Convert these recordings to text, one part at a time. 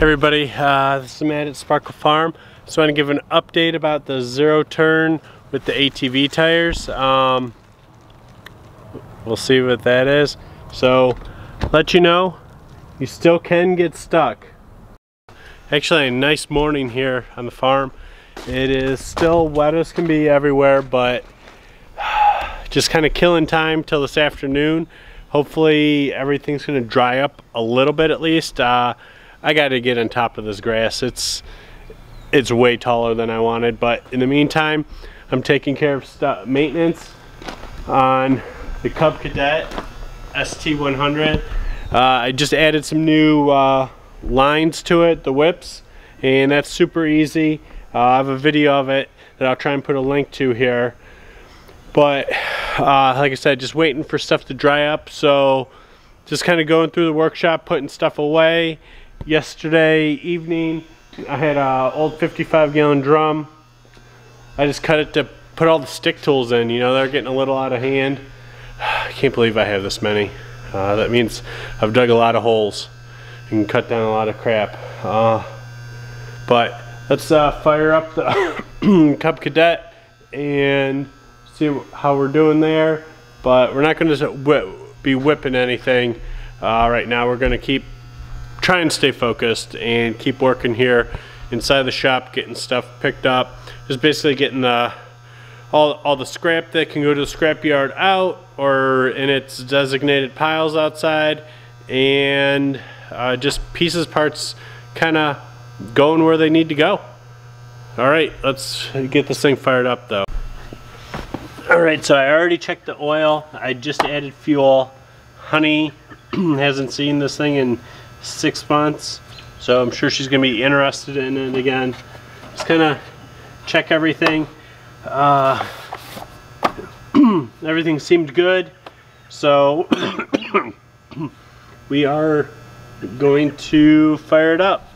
everybody, uh, this is Matt at Sparkle Farm. Just want to give an update about the zero turn with the ATV tires. Um, we'll see what that is. So, let you know, you still can get stuck. Actually, a nice morning here on the farm. It is still wet as can be everywhere, but just kind of killing time till this afternoon. Hopefully everything's gonna dry up a little bit at least. Uh, I got to get on top of this grass. It's it's way taller than I wanted, but in the meantime, I'm taking care of stuff, maintenance on the Cub Cadet ST100. Uh, I just added some new uh, lines to it, the whips, and that's super easy. Uh, I have a video of it that I'll try and put a link to here. But uh, like I said, just waiting for stuff to dry up. So just kind of going through the workshop, putting stuff away yesterday evening. I had a old 55 gallon drum. I just cut it to put all the stick tools in you know they're getting a little out of hand. I can't believe I have this many. Uh, that means I've dug a lot of holes and cut down a lot of crap. Uh, but let's uh, fire up the Cub Cadet and see how we're doing there. But we're not going to be whipping anything uh, right now. We're going to keep try and stay focused and keep working here inside the shop, getting stuff picked up. Just basically getting the all, all the scrap that can go to the scrap yard out or in its designated piles outside and uh, just pieces, parts kind of going where they need to go. All right, let's get this thing fired up though. All right, so I already checked the oil. I just added fuel. Honey hasn't seen this thing in six months. So I'm sure she's to be interested in it again. Just kind of check everything. Uh, everything seemed good. So we are going to fire it up.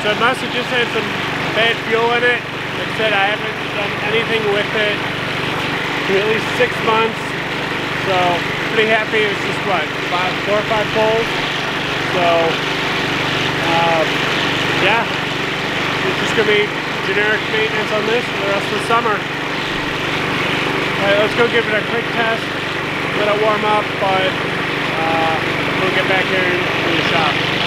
So it must have just had some bad fuel in it. Like I said, I haven't done anything with it in at least six months. So pretty happy. It's just what, five, four or five pulls. So um, yeah, it's just gonna be generic maintenance on this for the rest of the summer. All right, let's go give it a quick test, let it warm up, but uh, we'll get back here in the shop.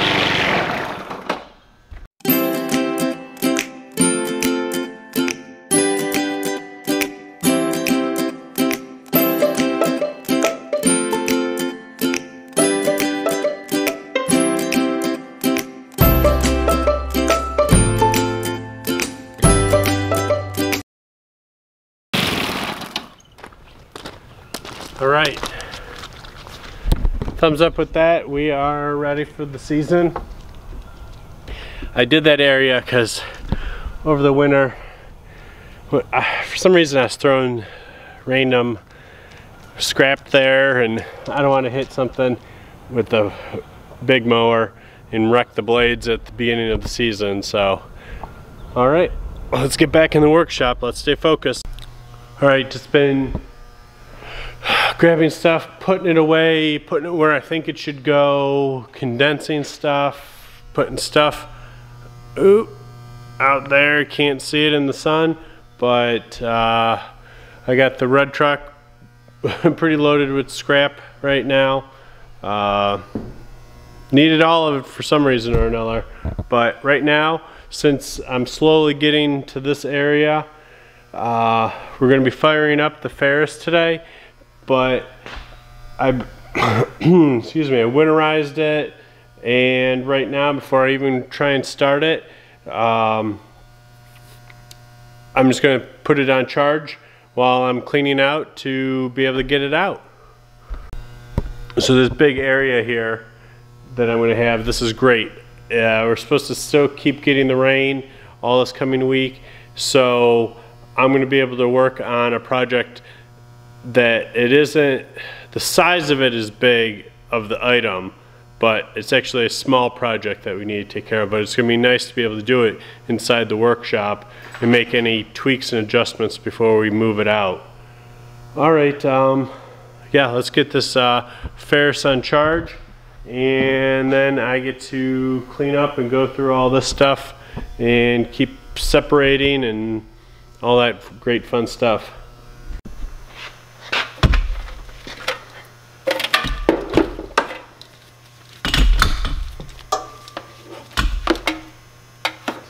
Thumbs up with that. We are ready for the season. I did that area because over the winter, for some reason I was throwing random scrap there and I don't want to hit something with the big mower and wreck the blades at the beginning of the season. So, all right, let's get back in the workshop. Let's stay focused. All right, just been grabbing stuff, putting it away, putting it where I think it should go, condensing stuff, putting stuff ooh, out there. Can't see it in the sun, but uh, I got the red truck pretty loaded with scrap right now. Uh, needed all of it for some reason or another, but right now, since I'm slowly getting to this area, uh, we're going to be firing up the Ferris today but I, excuse me, I winterized it. And right now, before I even try and start it, Um, I'm just gonna put it on charge while I'm cleaning out to be able to get it out. So this big area here that I'm gonna have, this is great. Uh, we're supposed to still keep getting the rain all this coming week. So I'm gonna be able to work on a project that it isn't, the size of it is big of the item, but it's actually a small project that we need to take care of. But it's gonna be nice to be able to do it inside the workshop and make any tweaks and adjustments before we move it out. All right, um, yeah, let's get this uh, Ferris on charge. And then I get to clean up and go through all this stuff and keep separating and all that great fun stuff.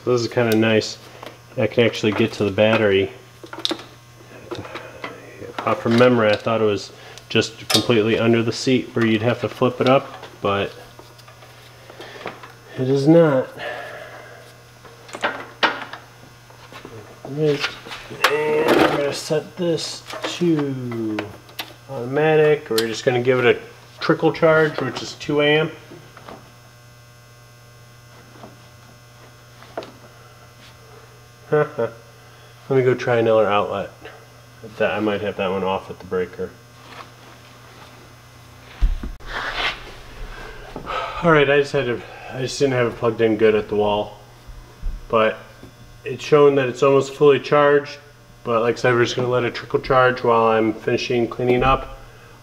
This is kind of nice. I can actually get to the battery. Uh, from memory, I thought it was just completely under the seat where you'd have to flip it up, but it is not. Right. And I'm going to set this to automatic. We're just going to give it a trickle charge, which is 2 amp. Let me go try another outlet. That I might have that one off at the breaker. Alright, I just had to I just didn't have it plugged in good at the wall. But it's showing that it's almost fully charged. But like I said, we're just gonna let it trickle charge while I'm finishing cleaning up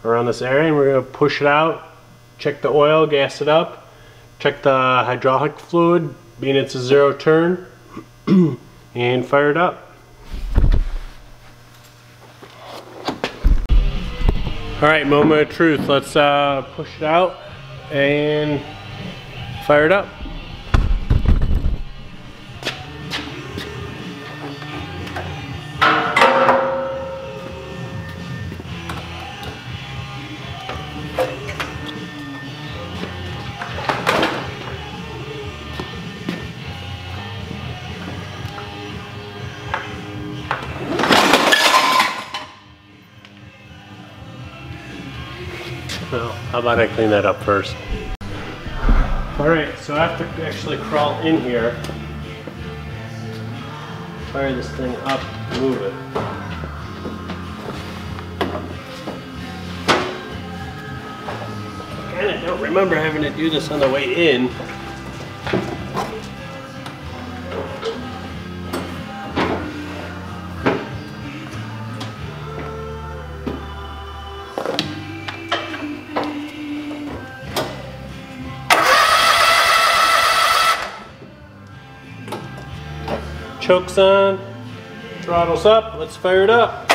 around this area and we're gonna push it out, check the oil, gas it up, check the hydraulic fluid, being it's a zero turn. and fire it up. All right, moment of truth. Let's uh, push it out and fire it up. About I clean that up first? All right, so I have to actually crawl in here, fire this thing up, move it. I kinda don't remember having to do this on the way in. Chokes on, throttles up, let's fire it up.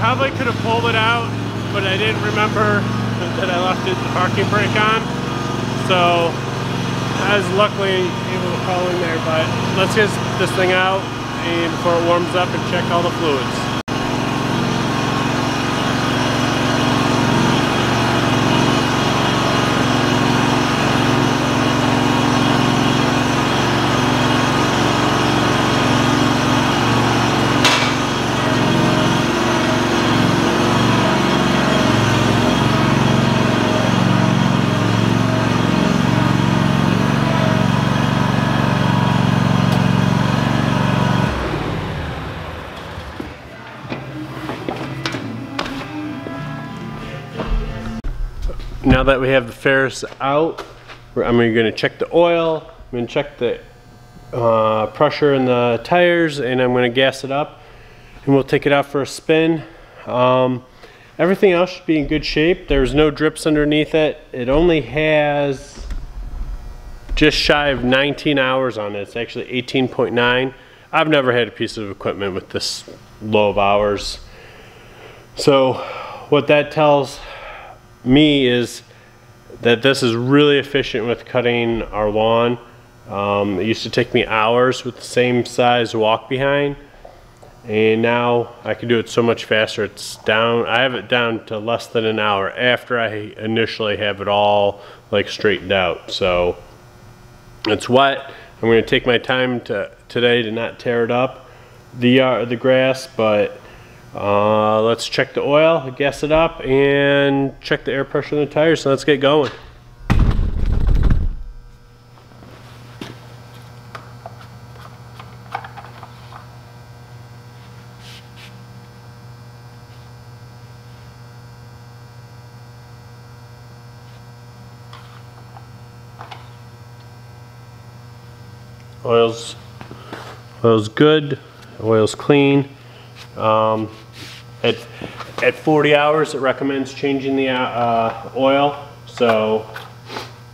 probably could have pulled it out, but I didn't remember that I left the parking brake on. So I was luckily able to crawl in there, but let's get this thing out and before it warms up and check all the fluids. Now that we have the Ferris out, I'm going to check the oil, I'm to check the uh, pressure in the tires, and I'm going to gas it up. and we'll take it out for a spin. Um, everything else should be in good shape. There's no drips underneath it. It only has just shy of 19 hours on it. It's actually 18.9. I've never had a piece of equipment with this low of hours. So what that tells me is that this is really efficient with cutting our lawn. Um, it used to take me hours with the same size walk behind and now I can do it so much faster. It's down, I have it down to less than an hour after I initially have it all like straightened out. So it's wet. I'm gonna take my time to today to not tear it up, the, uh, the grass, but uh, let's check the oil, gas it up, and check the air pressure in the tires. So let's get going. Oil's, oil's good, oil's clean. Um, at, at 40 hours, it recommends changing the uh, oil. So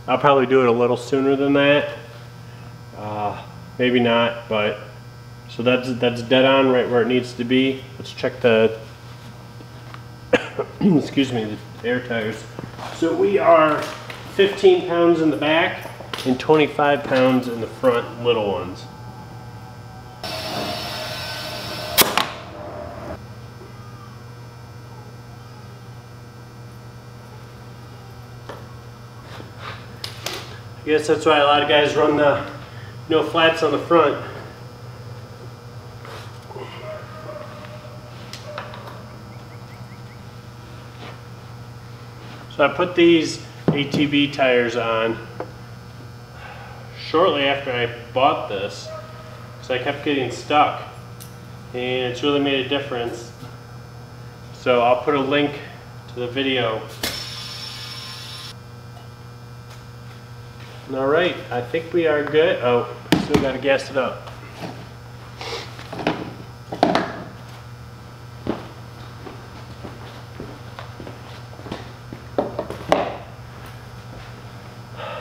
I'll probably do it a little sooner than that. Uh, maybe not, but so that's that's dead on right where it needs to be. Let's check the excuse me the air tires. So we are 15 pounds in the back and 25 pounds in the front little ones. I guess that's why a lot of guys run the no flats on the front. So I put these ATV tires on shortly after I bought this because I kept getting stuck and it's really made a difference. So I'll put a link to the video. All right, I think we are good. Oh, still got to gas it up.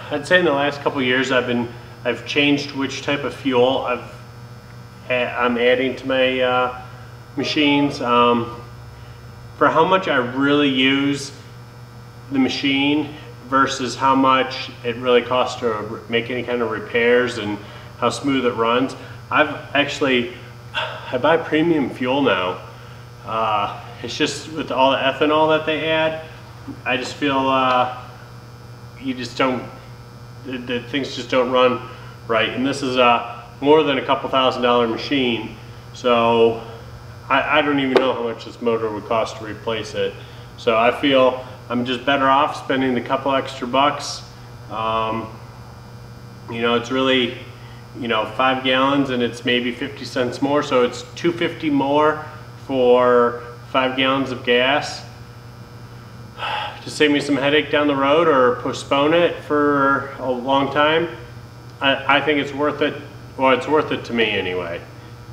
I'd say in the last couple years I've been I've changed which type of fuel I've I'm adding to my uh, machines. Um, for how much I really use the machine versus how much it really costs to make any kind of repairs and how smooth it runs. I've actually, I buy premium fuel now. Uh, it's just with all the ethanol that they add, I just feel uh, you just don't the, the things just don't run right. And this is a more than a couple thousand dollar machine. So I, I don't even know how much this motor would cost to replace it. So I feel I'm just better off spending the couple extra bucks. Um, you know, it's really, you know, five gallons and it's maybe 50 cents more. So it's 250 more for five gallons of gas to save me some headache down the road or postpone it for a long time, I, I think it's worth it. Well, it's worth it to me anyway.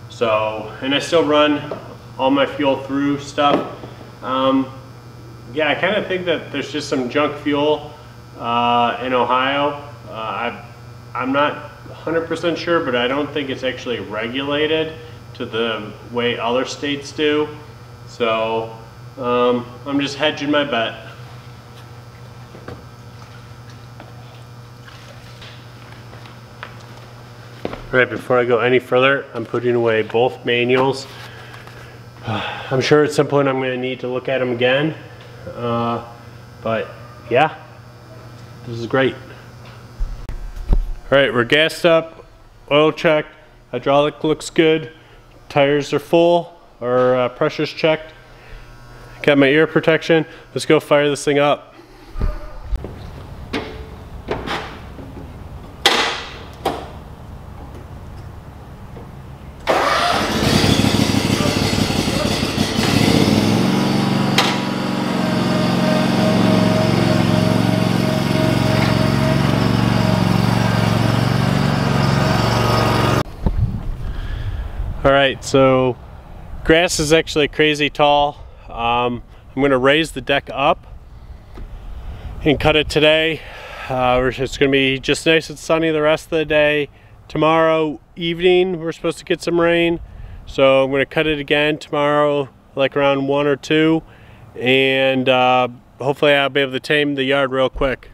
So, and I still run all my fuel through stuff. Um, yeah, I kind of think that there's just some junk fuel uh, in Ohio. Uh, I, I'm not 100% sure, but I don't think it's actually regulated to the way other states do. So um, I'm just hedging my bet. All right, before I go any further, I'm putting away both manuals. I'm sure at some point I'm gonna need to look at them again. Uh, but yeah, this is great. All right, we're gassed up, oil checked, hydraulic looks good, tires are full, our uh, pressure's checked. Got my ear protection. Let's go fire this thing up. All right, so grass is actually crazy tall. Um, I'm to raise the deck up and cut it today. Uh, it's to be just nice and sunny the rest of the day. Tomorrow evening we're supposed to get some rain. So I'm to cut it again tomorrow like around 1 or 2 and uh, hopefully I'll be able to tame the yard real quick.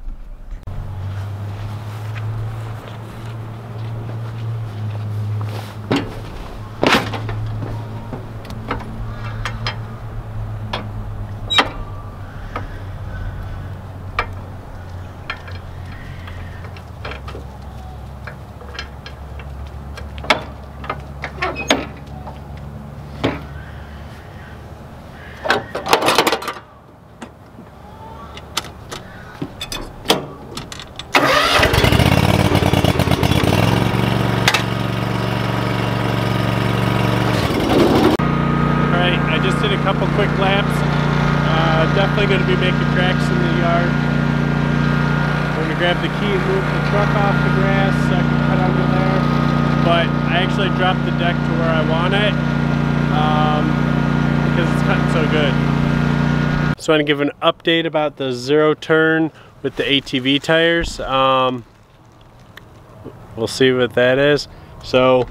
couple quick laps. Uh, definitely going to be making tracks in the yard. We're to grab the key and move the truck off the grass so I can cut under there. But I actually dropped the deck to where I want it um, because it's cutting so good. So I want to give an update about the zero turn with the ATV tires. Um, we'll see what that is. So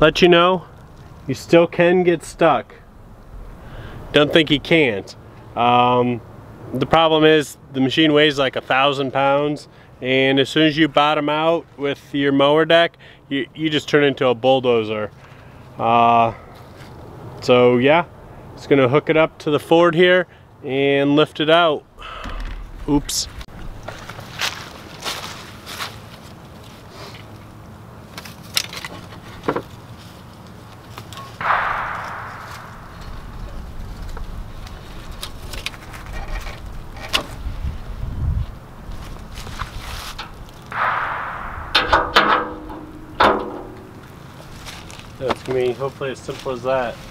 let you know, you still can get stuck. Don't think he can't. Um, the problem is the machine weighs like a thousand pounds and as soon as you bottom out with your mower deck, you, you just turn into a bulldozer. Uh, so yeah, it's gonna hook it up to the Ford here and lift it out. Oops. That's gonna be hopefully as simple as that.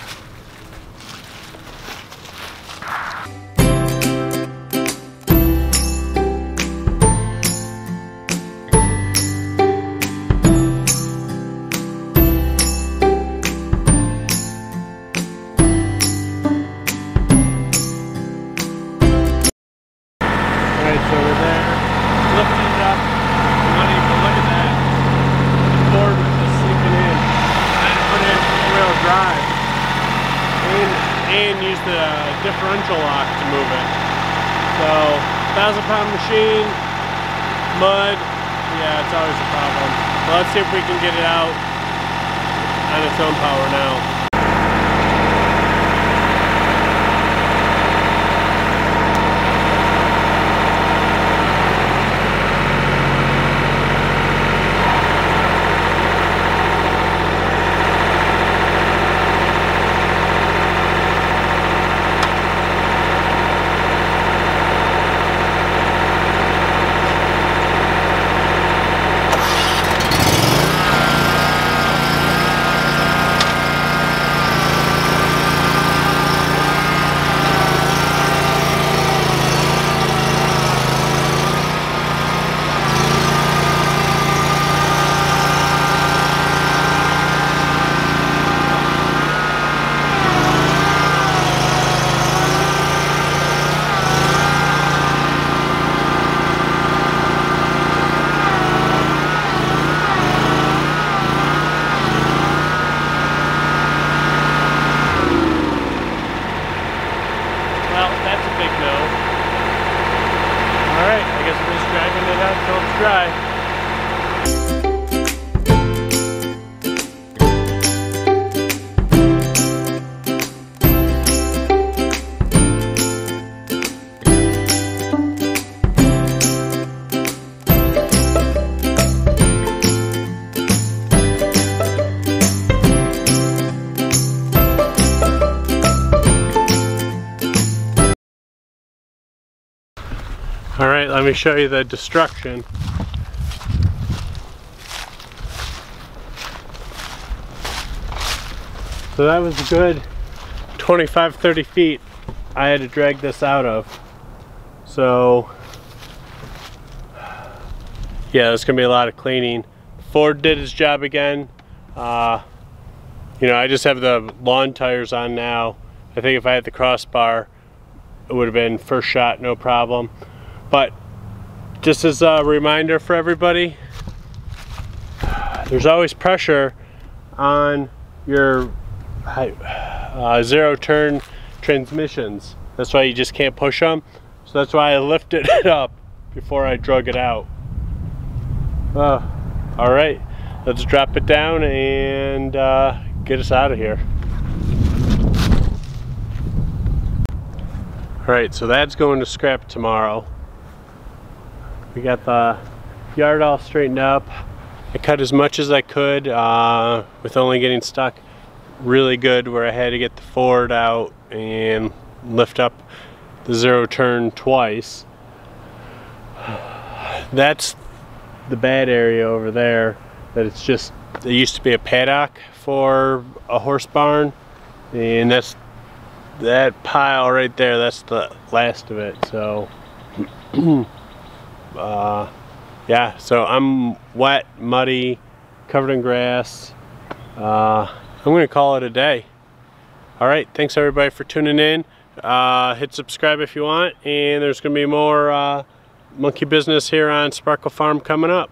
See if we can get it out on its own power now. Let me show you the destruction. So that was a good 25, 30 feet I had to drag this out of. So, yeah, there's gonna be a lot of cleaning. Ford did his job again. Uh, you know, I just have the lawn tires on now. I think if I had the crossbar, it would have been first shot, no problem. But just as a reminder for everybody, there's always pressure on your uh, zero turn transmissions. That's why you just can't push them. So that's why I lifted it up before I drug it out. Uh, all right, let's drop it down and uh, get us out of here. All right, so that's going to scrap tomorrow. We got the yard all straightened up. I cut as much as I could uh, with only getting stuck really good where I had to get the Ford out and lift up the zero turn twice. That's the bad area over there that it's just there used to be a paddock for a horse barn and that's that pile right there that's the last of it so uh, yeah so I'm wet muddy covered in grass. Uh, I'm gonna call it a day. All right thanks everybody for tuning in. Uh, hit subscribe if you want and there's gonna be more uh, monkey business here on Sparkle Farm coming up